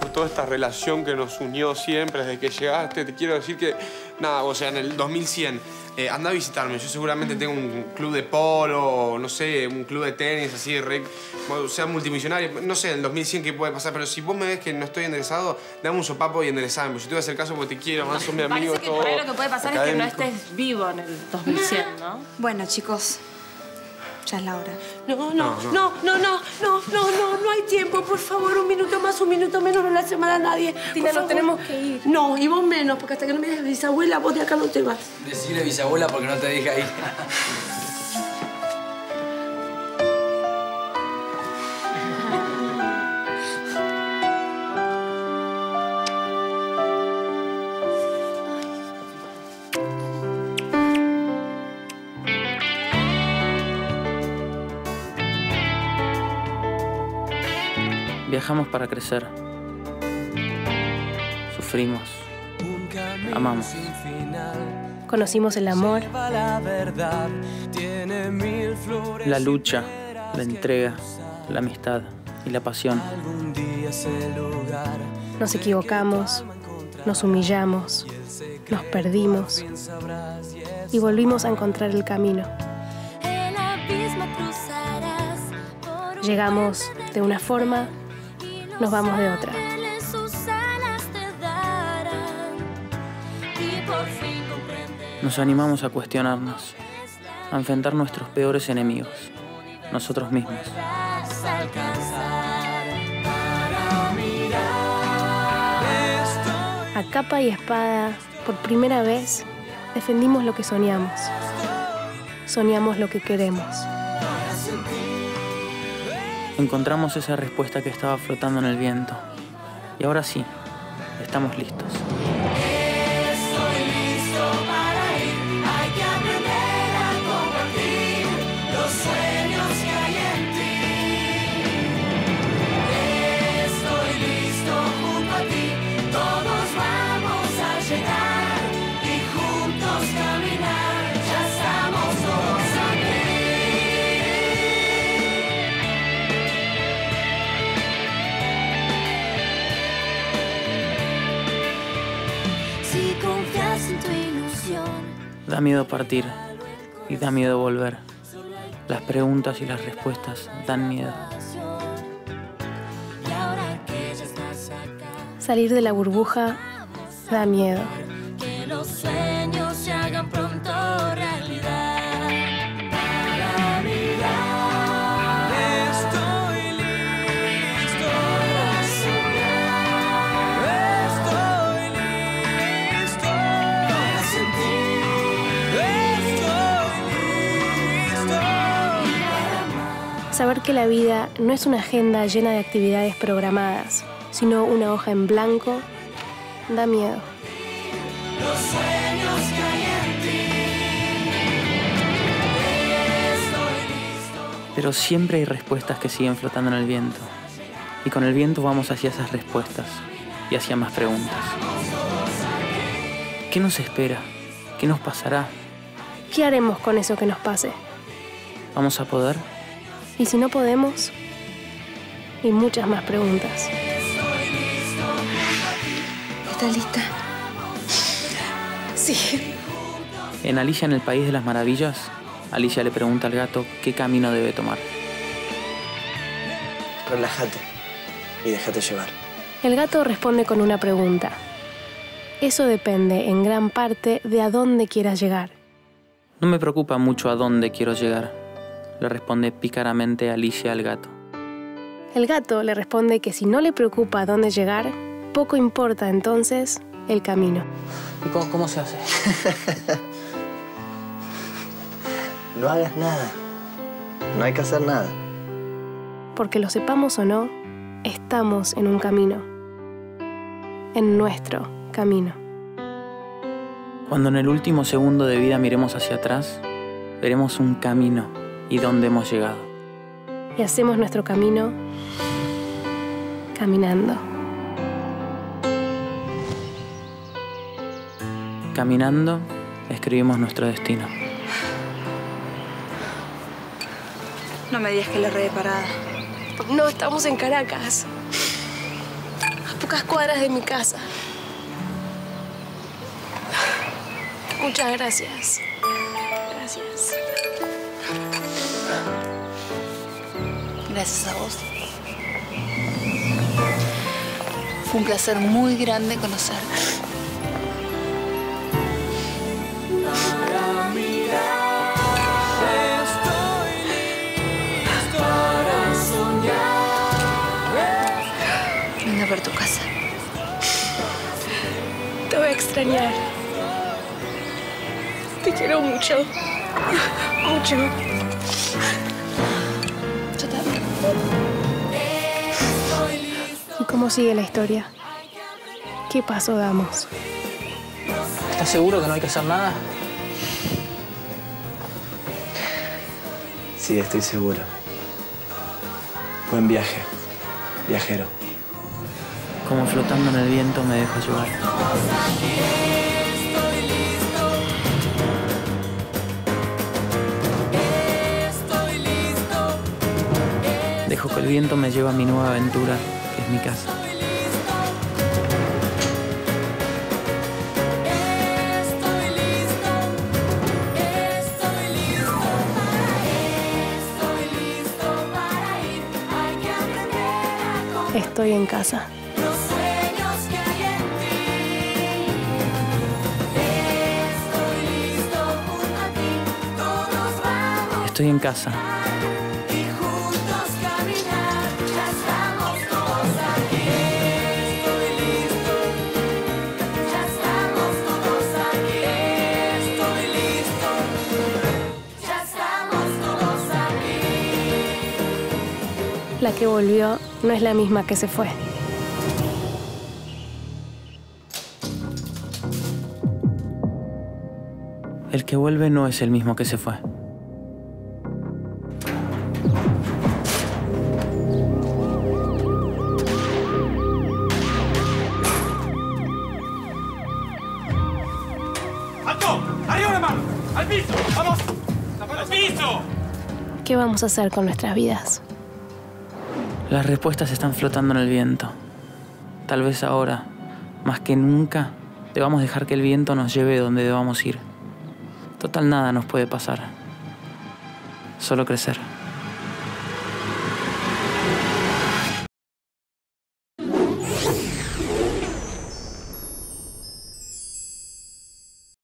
Por toda esta relación que nos unió siempre desde que llegaste, te quiero decir que, nada, o sea, en el 2100, eh, anda a visitarme. Yo seguramente tengo un club de polo, no sé, un club de tenis, así, re, o sea, multimillonario. No sé, en el 2100 qué puede pasar, pero si vos me ves que no estoy enderezado, dame un sopapo y enderezame. Pues yo te voy a hacer caso porque te quiero, man, sos mi amigo. Parece que todo por ahí lo que puede pasar es que no estés vivo en el 2100, ¿no? Bueno, chicos, ya es la hora. No, no, no, no, no, no, no, no, no hay tiempo. Por favor, un minuto más, un minuto menos, no le hace mal a nadie. Tina, nos tenemos que ir. No, y vos menos, porque hasta que no me digas bisabuela, vos de acá no te vas. Decirle bisabuela porque no te deja ahí. Viajamos para crecer. Sufrimos. Amamos. Conocimos el amor, La lucha, la entrega, la amistad y la pasión. nos equivocamos, nos humillamos, nos perdimos y volvimos a encontrar el camino. Llegamos de una forma, nos vamos de otra. Nos animamos a cuestionarnos, a enfrentar nuestros peores enemigos, nosotros mismos. A capa y espada, por primera vez, defendimos lo que soñamos. Soñamos lo que queremos. Encontramos esa respuesta que estaba flotando en el viento. Y ahora sí, estamos listos. hay que aprender a compartir los sueños que miedo partir y da miedo volver. Las preguntas y las respuestas dan miedo. Salir de la burbuja da miedo. Saber que la vida no es una agenda llena de actividades programadas, sino una hoja en blanco, da miedo. Los sueños que hay en ti. Estoy listo. Pero siempre hay respuestas que siguen flotando en el viento. Y con el viento vamos hacia esas respuestas y hacia más preguntas. ¿Qué nos espera? ¿Qué nos pasará? ¿Qué haremos con eso que nos pase? ¿Vamos a poder? Y si no podemos, y muchas más preguntas. ¿Estás lista? Sí. En Alicia en el País de las Maravillas, Alicia le pregunta al gato qué camino debe tomar. Relájate y déjate llevar. El gato responde con una pregunta. Eso depende en gran parte de a dónde quieras llegar. No me preocupa mucho a dónde quiero llegar, le responde pícaramente Alicia al gato. El gato le responde que si no le preocupa a dónde llegar, poco importa entonces el camino. ¿Y cómo, cómo se hace? No hagas nada. No hay que hacer nada. Porque lo sepamos o no, estamos en un camino. En nuestro camino. Cuando en el último segundo de vida miremos hacia atrás, veremos un camino y dónde hemos llegado. Y hacemos nuestro camino caminando. Caminando, escribimos nuestro destino. No me digas que le re de parada. No, estamos en Caracas. pocas cuadras de mi casa. Muchas. Gracias. Gracias a vos. Fue un placer muy grande conocerte. Venga ver tu casa. Te voy a extrañar. Te quiero mucho. Mucho. ¿Y cómo sigue la historia? ¿Qué paso damos? ¿Estás seguro que no hay que hacer nada? Sí, estoy seguro. Buen viaje, viajero. Como flotando en el viento me dejo llevar. Dejo que el viento me lleve a mi nueva aventura, que es mi casa. Estoy en casa. Estoy en casa. La que volvió no es la misma que se fue. El que vuelve no es el mismo que se fue. ¡Alto! ¡Arriba la mano! ¡Al piso! ¡Vamos! ¡Al piso! ¿Qué vamos a hacer con nuestras vidas? Las respuestas están flotando en el viento. Tal vez ahora, más que nunca, debamos dejar que el viento nos lleve donde debamos ir. Total nada nos puede pasar. Solo crecer.